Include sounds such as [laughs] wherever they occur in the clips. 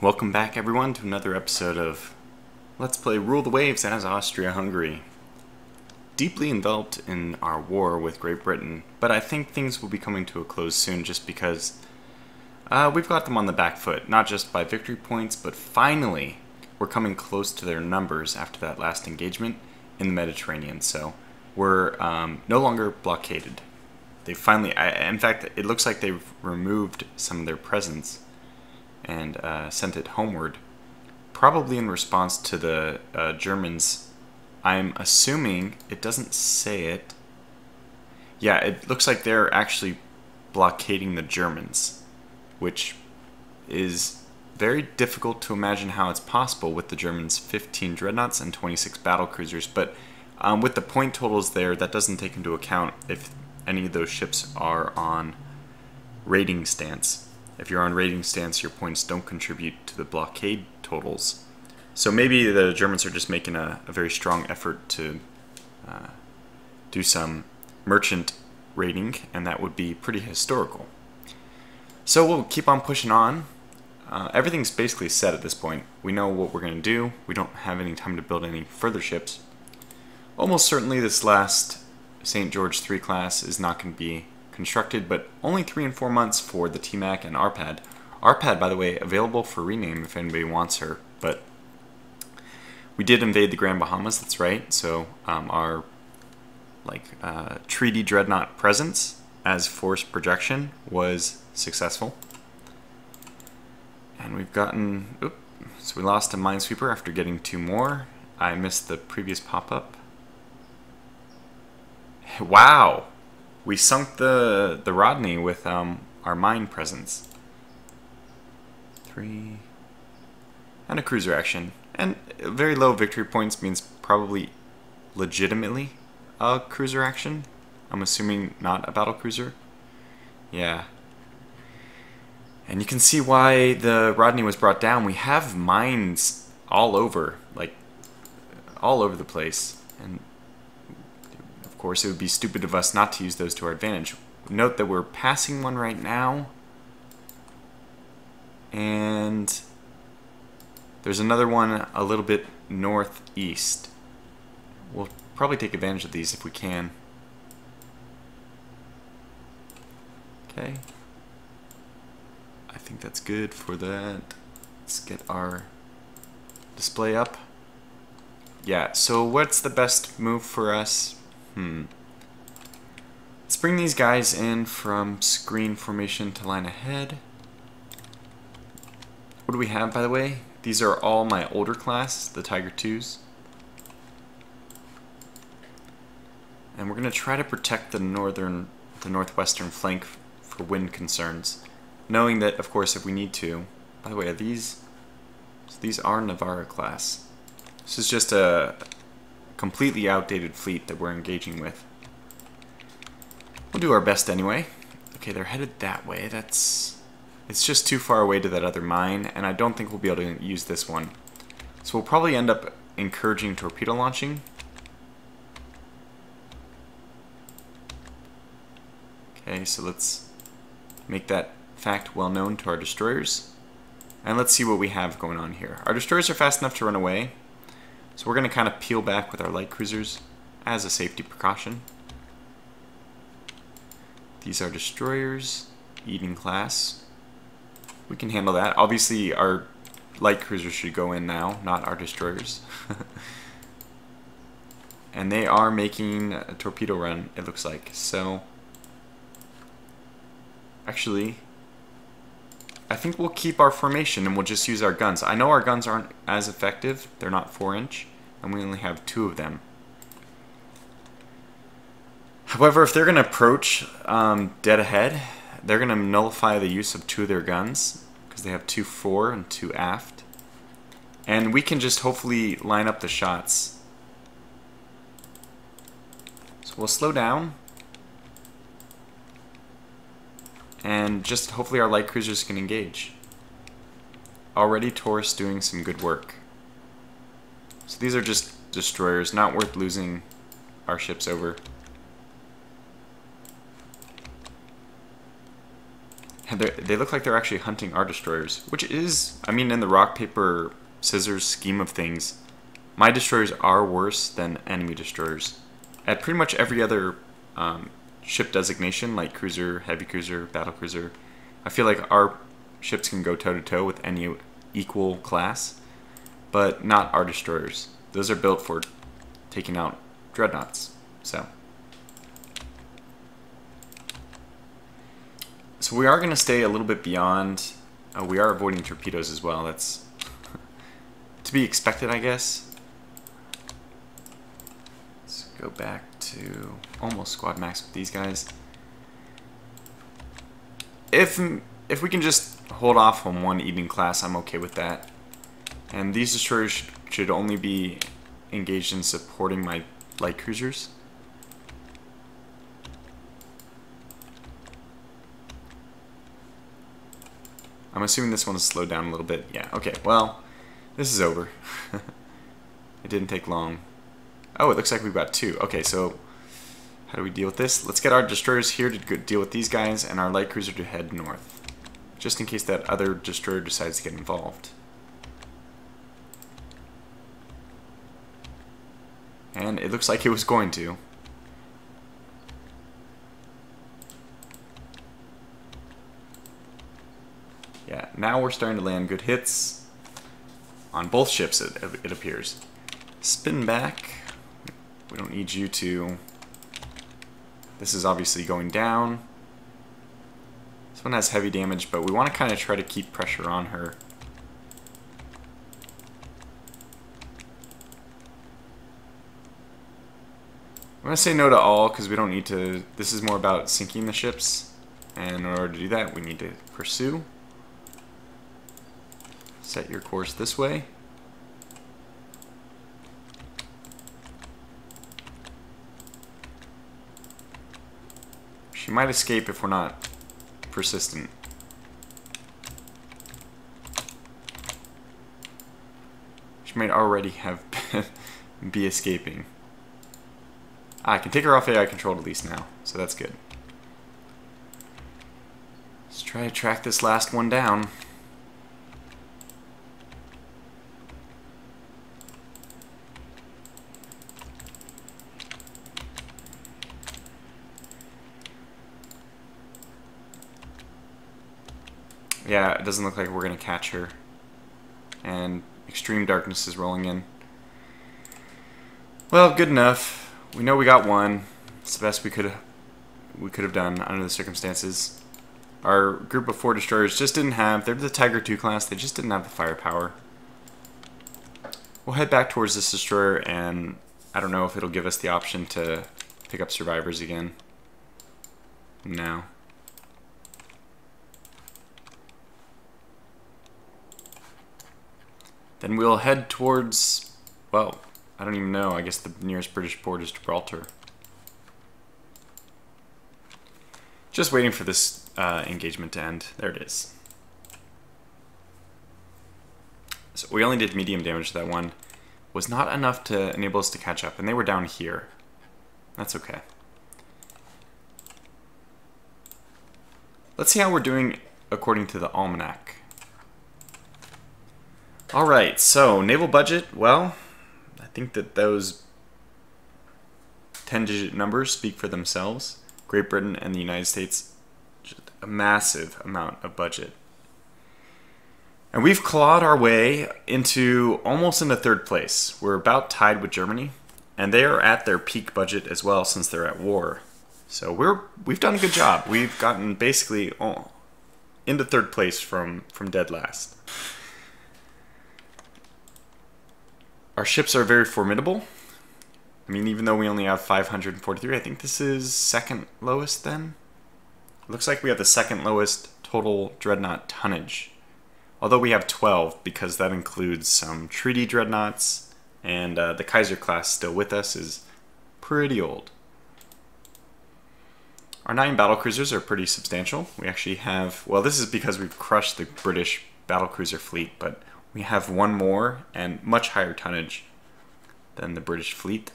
Welcome back, everyone, to another episode of Let's Play Rule the Waves as Austria Hungary. Deeply enveloped in our war with Great Britain, but I think things will be coming to a close soon just because uh, we've got them on the back foot, not just by victory points, but finally we're coming close to their numbers after that last engagement in the Mediterranean, so we're um, no longer blockaded. They finally, I, in fact, it looks like they've removed some of their presence and uh, sent it homeward, probably in response to the uh, Germans. I'm assuming it doesn't say it. Yeah, it looks like they're actually blockading the Germans, which is very difficult to imagine how it's possible with the Germans' 15 dreadnoughts and 26 battle cruisers. But um, with the point totals there, that doesn't take into account if any of those ships are on raiding stance. If you're on raiding stance, your points don't contribute to the blockade totals. So maybe the Germans are just making a, a very strong effort to uh, do some merchant raiding, and that would be pretty historical. So we'll keep on pushing on. Uh, everything's basically set at this point. We know what we're going to do. We don't have any time to build any further ships. Almost certainly this last St. George 3 class is not going to be constructed, but only three and four months for the TMAC and Arpad. Arpad, by the way, available for rename if anybody wants her, but we did invade the Grand Bahamas, that's right, so um, our like uh, treaty dreadnought presence as force projection was successful. And we've gotten, oops, so we lost a minesweeper after getting two more. I missed the previous pop-up. Wow! We sunk the the Rodney with um, our mine presence. Three and a cruiser action, and very low victory points means probably legitimately a cruiser action. I'm assuming not a battle cruiser. Yeah. And you can see why the Rodney was brought down. We have mines all over, like all over the place, and of course, it would be stupid of us not to use those to our advantage. Note that we're passing one right now. And there's another one a little bit northeast. We'll probably take advantage of these if we can. Okay. I think that's good for that. Let's get our display up. Yeah, so what's the best move for us? Hmm. Let's bring these guys in from screen formation to line ahead. What do we have, by the way? These are all my older class, the Tiger 2s. And we're going to try to protect the northern, the northwestern flank for wind concerns. Knowing that, of course, if we need to... By the way, are these... So these are Navarra class. This is just a, completely outdated fleet that we're engaging with. We'll do our best anyway. Okay, they're headed that way. That's... It's just too far away to that other mine, and I don't think we'll be able to use this one. So we'll probably end up encouraging torpedo launching. Okay, so let's make that fact well known to our destroyers. And let's see what we have going on here. Our destroyers are fast enough to run away. So we're going to kind of peel back with our light cruisers as a safety precaution. These are destroyers, Eden class. We can handle that. Obviously, our light cruisers should go in now, not our destroyers. [laughs] and they are making a torpedo run, it looks like. So, actually, I think we'll keep our formation and we'll just use our guns. I know our guns aren't as effective. They're not 4-inch, and we only have two of them. However, if they're going to approach um, dead ahead, they're going to nullify the use of two of their guns because they have two fore and two aft. And we can just hopefully line up the shots. So we'll slow down. And just hopefully our light cruisers can engage. Already Taurus doing some good work. So these are just destroyers, not worth losing our ships over. They look like they're actually hunting our destroyers, which is, I mean, in the rock, paper, scissors scheme of things, my destroyers are worse than enemy destroyers. At pretty much every other um, ship designation, like cruiser, heavy cruiser, battle cruiser, I feel like our ships can go toe to toe with any equal class, but not our destroyers. Those are built for taking out dreadnoughts. So. So we are going to stay a little bit beyond. Uh, we are avoiding torpedoes as well. That's [laughs] to be expected, I guess. Let's go back to almost squad max with these guys. If if we can just hold off on one evening class, I'm okay with that. And these destroyers should only be engaged in supporting my light cruisers. I'm assuming this one slowed down a little bit. Yeah, okay, well, this is over. [laughs] it didn't take long. Oh, it looks like we've got two. Okay, so how do we deal with this? Let's get our destroyers here to deal with these guys and our light cruiser to head north. Just in case that other destroyer decides to get involved. And it looks like it was going to. Yeah, now we're starting to land good hits on both ships, it, it appears. Spin back. We don't need you to... This is obviously going down. This one has heavy damage, but we want to kind of try to keep pressure on her. I'm going to say no to all because we don't need to... This is more about sinking the ships. And in order to do that, we need to pursue. Set your course this way. She might escape if we're not persistent. She might already have [laughs] be escaping. Ah, I can take her off AI control at least now, so that's good. Let's try to track this last one down. Yeah, it doesn't look like we're going to catch her. And extreme darkness is rolling in. Well, good enough. We know we got one. It's the best we could we could have done under the circumstances. Our group of four destroyers just didn't have, they're the Tiger II class, they just didn't have the firepower. We'll head back towards this destroyer and I don't know if it'll give us the option to pick up survivors again. No. Then we'll head towards, well, I don't even know. I guess the nearest British port is Gibraltar. Just waiting for this uh, engagement to end. There it is. So we only did medium damage to that one. Was not enough to enable us to catch up, and they were down here. That's okay. Let's see how we're doing according to the almanac. All right, so naval budget. Well, I think that those 10 digit numbers speak for themselves. Great Britain and the United States, a massive amount of budget. And we've clawed our way into almost into third place. We're about tied with Germany, and they are at their peak budget as well since they're at war. So we're we've done a good job. We've gotten basically oh, into third place from from dead last. Our ships are very formidable. I mean, even though we only have 543, I think this is second lowest then? looks like we have the second lowest total dreadnought tonnage. Although we have 12, because that includes some treaty dreadnoughts, and uh, the Kaiser class still with us is pretty old. Our nine battle cruisers are pretty substantial. We actually have, well, this is because we've crushed the British battle cruiser fleet, but we have one more and much higher tonnage than the British fleet.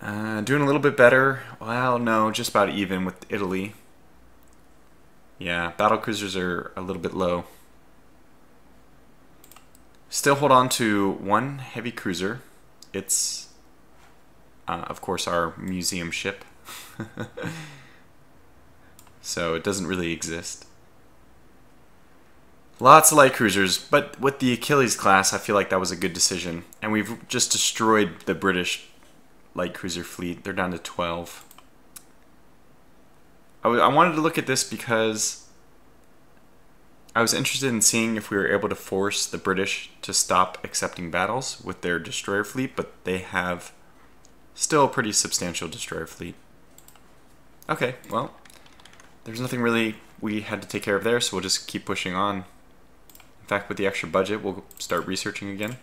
Uh, doing a little bit better. Well, no, just about even with Italy. Yeah, battle cruisers are a little bit low. Still hold on to one heavy cruiser. It's, uh, of course, our museum ship. [laughs] so it doesn't really exist. Lots of light cruisers, but with the Achilles class, I feel like that was a good decision. And we've just destroyed the British light cruiser fleet. They're down to 12. I, I wanted to look at this because I was interested in seeing if we were able to force the British to stop accepting battles with their destroyer fleet, but they have still a pretty substantial destroyer fleet. Okay, well, there's nothing really we had to take care of there, so we'll just keep pushing on. Fact, with the extra budget, we'll start researching again.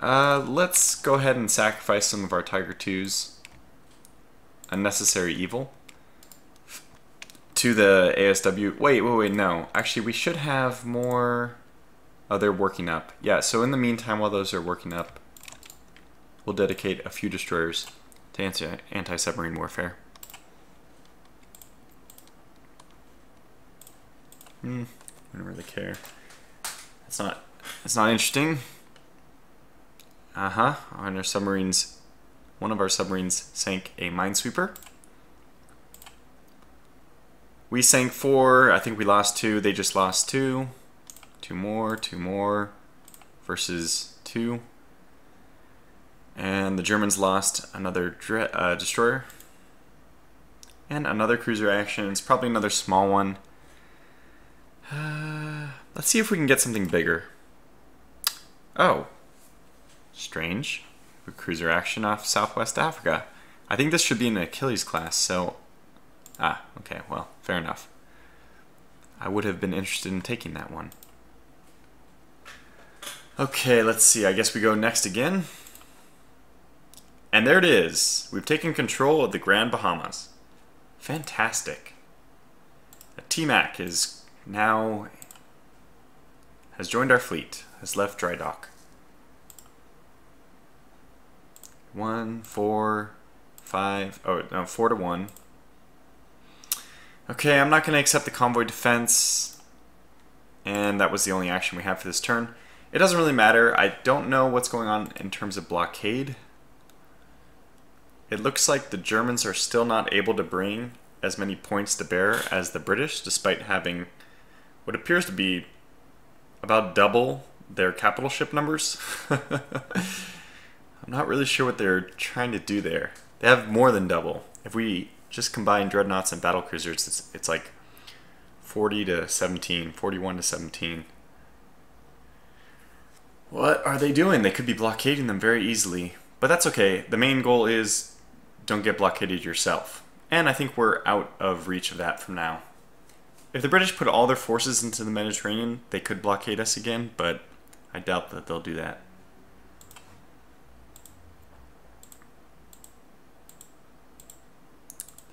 Uh, let's go ahead and sacrifice some of our Tiger 2s. Unnecessary evil. To the ASW. Wait, wait, wait, no. Actually, we should have more... Oh, they're working up. Yeah, so in the meantime, while those are working up, we'll dedicate a few destroyers to anti-submarine warfare. Hmm, I don't really care. It's not, it's not interesting. Uh-huh, on our submarines, one of our submarines sank a minesweeper. We sank four, I think we lost two, they just lost two. Two more, two more, versus two. And the Germans lost another uh, destroyer. And another cruiser action. It's probably another small one. [sighs] Let's see if we can get something bigger. Oh, Strange. A cruiser action off Southwest Africa. I think this should be an Achilles class, so... Ah, okay, well, fair enough. I would have been interested in taking that one. Okay, let's see. I guess we go next again. And there it is. We've taken control of the Grand Bahamas. Fantastic. A T-Mac is now... has joined our fleet, has left dry dock. One, four, five, oh, no, four to one. Okay, I'm not going to accept the convoy defense. And that was the only action we have for this turn. It doesn't really matter. I don't know what's going on in terms of blockade. It looks like the Germans are still not able to bring as many points to bear as the British, despite having what appears to be about double their capital ship numbers. [laughs] I'm not really sure what they're trying to do there. They have more than double. If we just combine dreadnoughts and battle cruisers, it's, it's like 40 to 17, 41 to 17. What are they doing? They could be blockading them very easily. But that's okay. The main goal is don't get blockaded yourself. And I think we're out of reach of that from now. If the British put all their forces into the Mediterranean, they could blockade us again, but I doubt that they'll do that.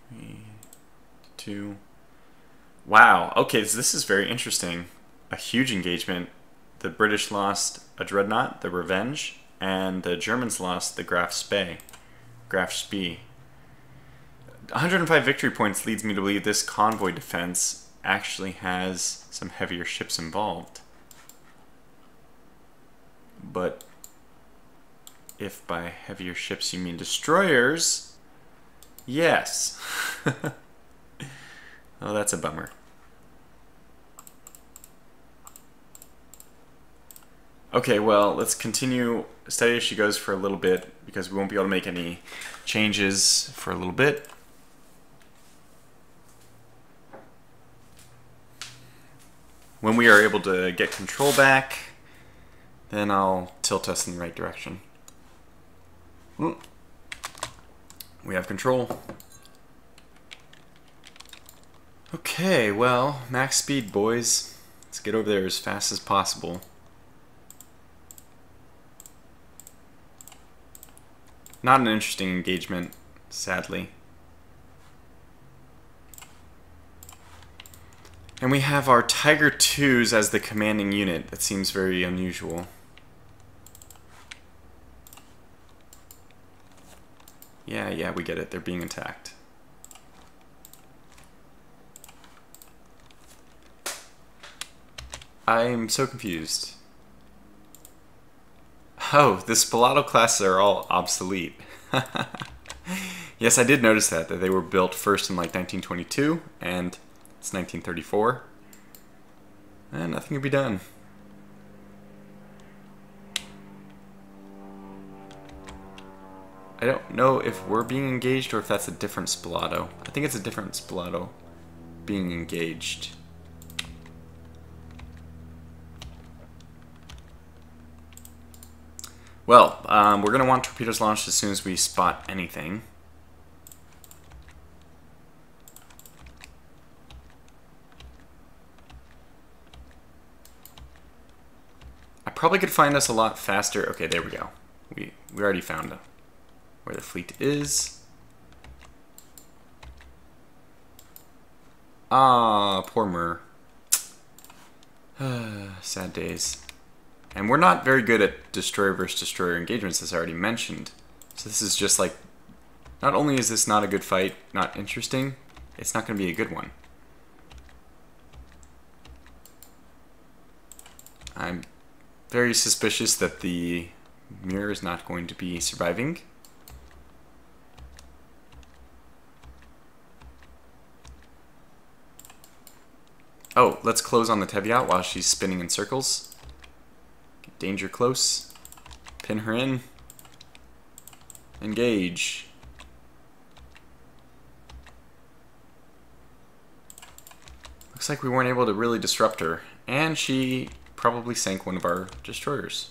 Three, two. Wow. Okay, this is very interesting. A huge engagement. The British lost a dreadnought, the Revenge, and the Germans lost the Graf Spee. Graf Spee. 105 victory points leads me to believe this convoy defense actually has some heavier ships involved. But if by heavier ships you mean destroyers, yes. [laughs] Oh, that's a bummer. Okay, well, let's continue steady as she goes for a little bit because we won't be able to make any changes for a little bit. When we are able to get control back, then I'll tilt us in the right direction. We have control. Okay, well, max speed, boys. Let's get over there as fast as possible. Not an interesting engagement, sadly. And we have our Tiger 2s as the commanding unit. That seems very unusual. Yeah, yeah, we get it. They're being attacked. I'm so confused. Oh, the Spilato classes are all obsolete. [laughs] yes, I did notice that, that they were built first in like 1922, and it's 1934. And nothing can be done. I don't know if we're being engaged or if that's a different Spilato. I think it's a different Spilato being engaged. Well, um, we're going to want torpedoes launched as soon as we spot anything. Probably could find us a lot faster. Okay, there we go. We, we already found where the fleet is. Ah, poor Mur. [sighs] Sad days. And we're not very good at destroyer versus destroyer engagements, as I already mentioned. So this is just like, not only is this not a good fight, not interesting, it's not going to be a good one. I'm very suspicious that the mirror is not going to be surviving. Oh, let's close on the Teviot while she's spinning in circles. Danger close. Pin her in. Engage. Looks like we weren't able to really disrupt her. And she probably sank one of our destroyers.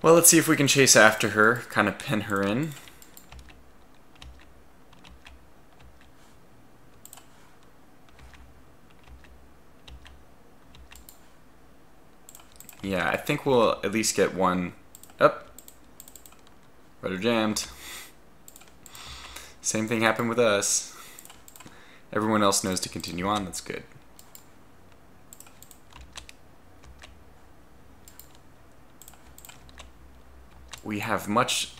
Well, let's see if we can chase after her, kind of pin her in. Yeah, I think we'll at least get one up. Rudder jammed. Same thing happened with us. Everyone else knows to continue on, that's good. We have much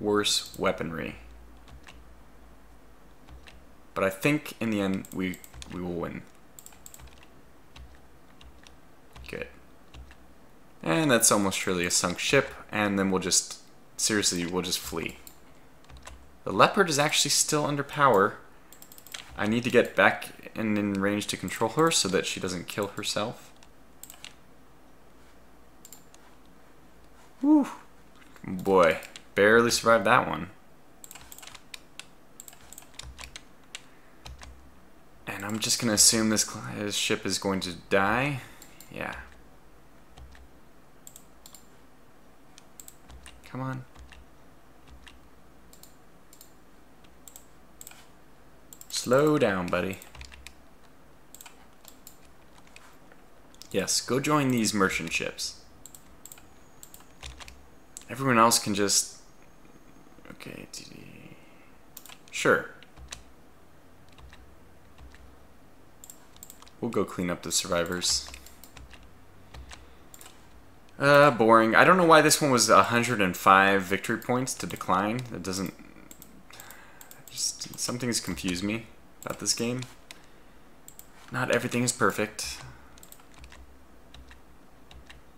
worse weaponry. But I think in the end we we will win. Good. And that's almost surely a sunk ship, and then we'll just, seriously, we'll just flee. The Leopard is actually still under power. I need to get back in, in range to control her so that she doesn't kill herself. Whew. Boy, barely survived that one. And I'm just going to assume this ship is going to die. Yeah. Come on. Slow down, buddy. Yes, go join these merchant ships. Everyone else can just... Okay, Sure. We'll go clean up the survivors. Uh, boring. I don't know why this one was 105 victory points to decline. That doesn't... Just, some things confuse me about this game. Not everything is perfect.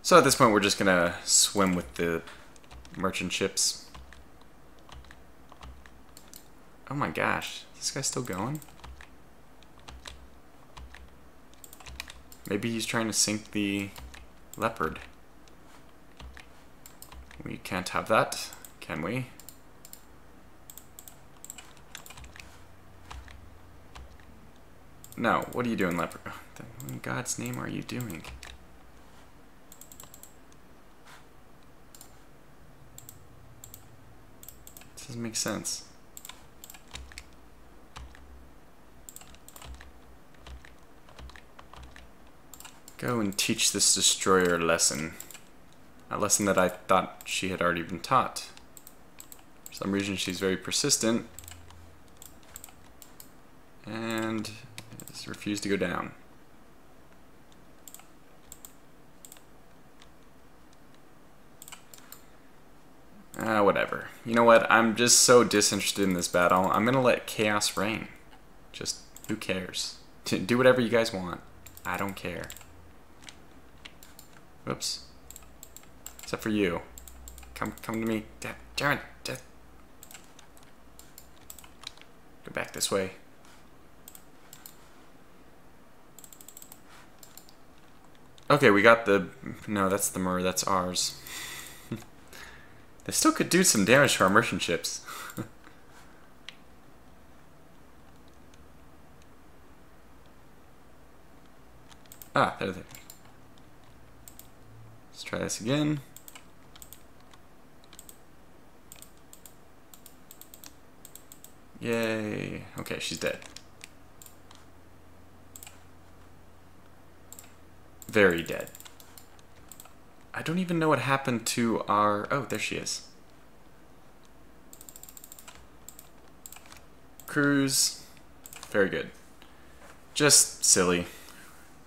So at this point we're just gonna swim with the merchant ships. Oh my gosh, this guy's still going? Maybe he's trying to sink the leopard. We can't have that, can we? No, what are you doing, leopard? Oh, what in God's name are you doing? This doesn't make sense. Go and teach this destroyer a lesson. A lesson that I thought she had already been taught. For some reason she's very persistent. And has refuse to go down. Ah, whatever. You know what? I'm just so disinterested in this battle. I'm gonna let chaos reign. Just, who cares? Do whatever you guys want. I don't care. Whoops. Except for you. Come, come to me. Darren, Go back this way. Okay, we got the... No, that's the Mur. That's ours. they still could do some damage to our merchant ships. [laughs] ah, there they Let's try this again. Yay. Okay, she's dead. Very dead. I don't even know what happened to our... Oh, there she is. Cruise. Very good. Just silly.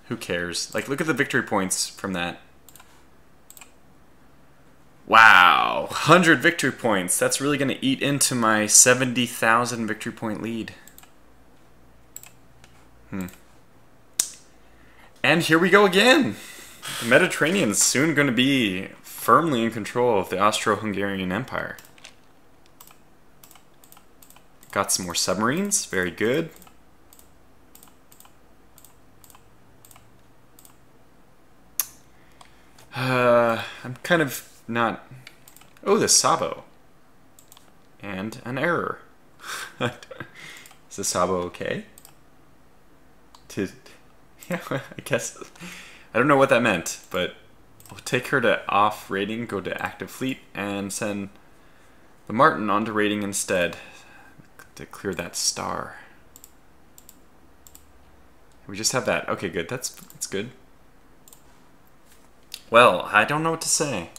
Who cares? Like, look at the victory points from that. Wow, 100 victory points. That's really going to eat into my 70,000 victory point lead. Hmm. And here we go again. The Mediterranean's soon going to be firmly in control of the Austro-Hungarian Empire. Got some more submarines. Very good. Uh, I'm kind of not... Oh, the Sabo. And an error. [laughs] Is the Sabo okay? To... Yeah, [laughs] I guess... I don't know what that meant, but we'll take her to off raiding, go to active fleet, and send the Martin onto raiding instead to clear that star. We just have that. Okay, good. That's that's good. Well, I don't know what to say.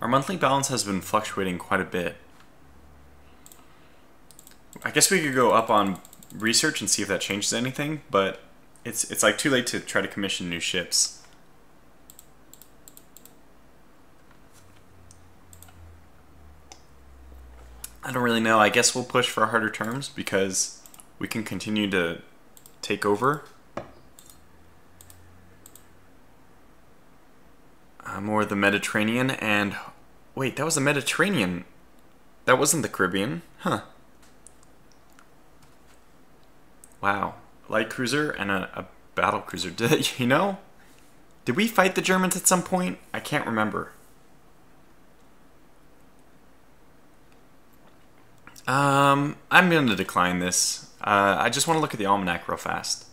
Our monthly balance has been fluctuating quite a bit. I guess we could go up on research and see if that changes anything, but it's it's like too late to try to commission new ships. I don't really know. I guess we'll push for harder terms because we can continue to take over. Uh, more the Mediterranean and Wait, that was the Mediterranean. That wasn't the Caribbean. Huh. Wow. Light cruiser and a, a battle cruiser. [laughs] Did you know? Did we fight the Germans at some point? I can't remember. Um, I'm going to decline this. Uh, I just want to look at the almanac real fast.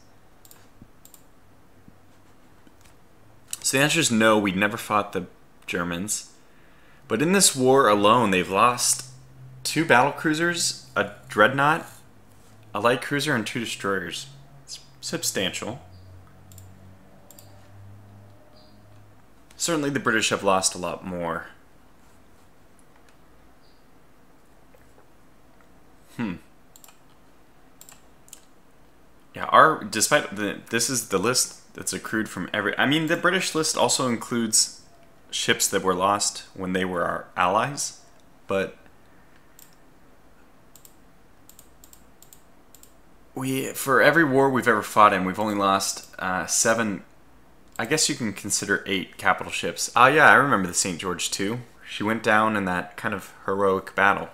So the answer is no, we never fought the Germans. But in this war alone, they've lost two battle cruisers, a dreadnought, a light cruiser, and two destroyers. It's substantial. Certainly the British have lost a lot more. Hmm. Yeah, our despite the this is the list that's accrued from every I mean the British list also includes ships that were lost when they were our allies, but we for every war we've ever fought in, we've only lost uh, seven. I guess you can consider eight capital ships. Ah, uh, yeah, I remember the St. George too. She went down in that kind of heroic battle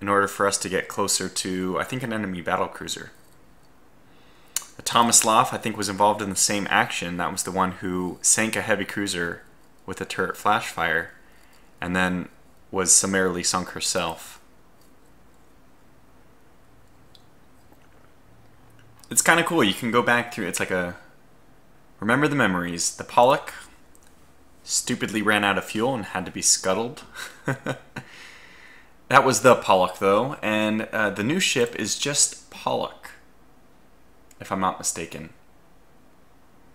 in order for us to get closer to, I think, an enemy battle cruiser. Tomislav, I think, was involved in the same action. That was the one who sank a heavy cruiser with a turret flash fire and then was summarily sunk herself. It's kind of cool. You can go back through. It's like a remember the memories. The Pollock stupidly ran out of fuel and had to be scuttled. [laughs] that was the Pollock though, and uh, the new ship is just Pollock, if I'm not mistaken.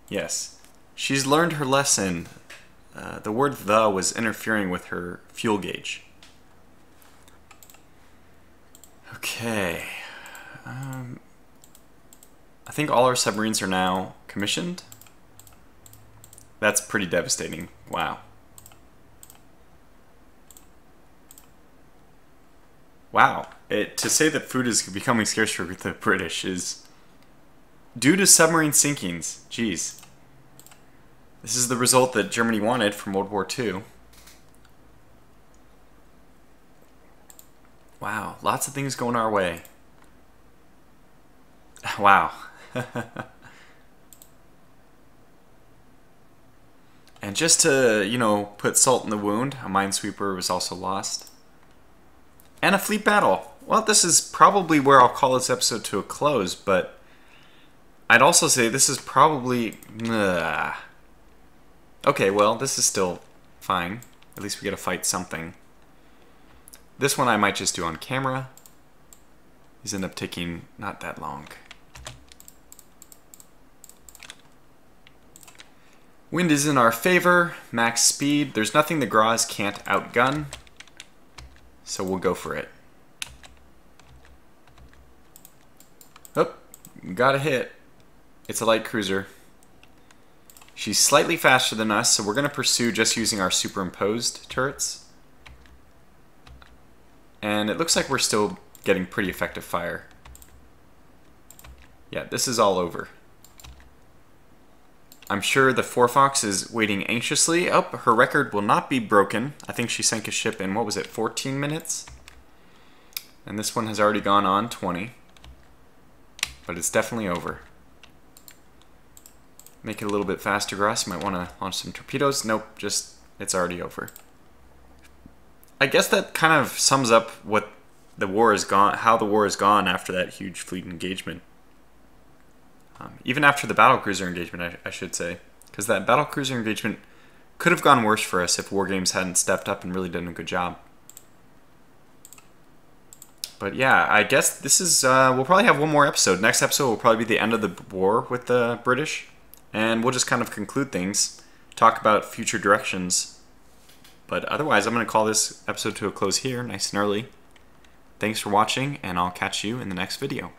Yes, she's learned her lesson uh, the word the was interfering with her fuel gauge. Okay. I think all our submarines are now commissioned. That's pretty devastating. Wow. Wow. It, to say that food is becoming scarcer with the British is due to submarine sinkings. Jeez. This is the result that Germany wanted from World War II. Wow, lots of things going our way. [laughs] Wow. [laughs] and just to, you know, put salt in the wound, a minesweeper was also lost. And a fleet battle. Well, this is probably where I'll call this episode to a close, but I'd also say this is probably... Ugh. Okay, well, this is still fine. At least we get to fight something. This one I might just do on camera. These end up taking not that long. Wind is in our favor, max speed. There's nothing the Graz can't outgun, so we'll go for it. Oh, got a hit. It's a light cruiser. She's slightly faster than us, so we're going to pursue just using our superimposed turrets. And it looks like we're still getting pretty effective fire. Yeah, this is all over. I'm sure the Fox is waiting anxiously. Oh, her record will not be broken. I think she sank a ship in, what was it, 14 minutes? And this one has already gone on 20. But it's definitely over. Make it a little bit faster, Graz. Might want to launch some torpedoes. Nope, just, it's already over. I guess that kind of sums up what the war is gone, how the war is gone after that huge fleet engagement. Um, even after the battle cruiser engagement, I, I should say, because that battle cruiser engagement could have gone worse for us if War Games hadn't stepped up and really done a good job. But yeah, I guess this is, uh, we'll probably have one more episode. Next episode will probably be the end of the war with the British. And we'll just kind of conclude things, talk about future directions. But otherwise, I'm going to call this episode to a close here, nice and early. Thanks for watching, and I'll catch you in the next video.